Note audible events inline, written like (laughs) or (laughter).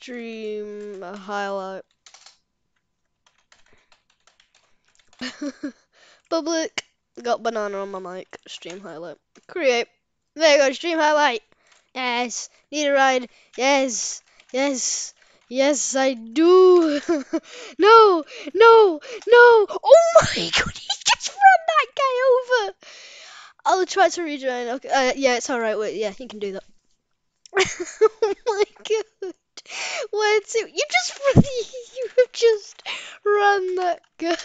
stream highlight. (laughs) Public. Got banana on my mic. Stream highlight. Create. There you go. Stream highlight. Yes. Need a ride. Yes. Yes. Yes, I do. (laughs) no. No. No. Oh my (laughs) god. He just ran that guy over. I'll try to rejoin. Okay. Uh, yeah, it's alright. Wait. Yeah, you can do that. Where? You just (laughs) you have just run that guy.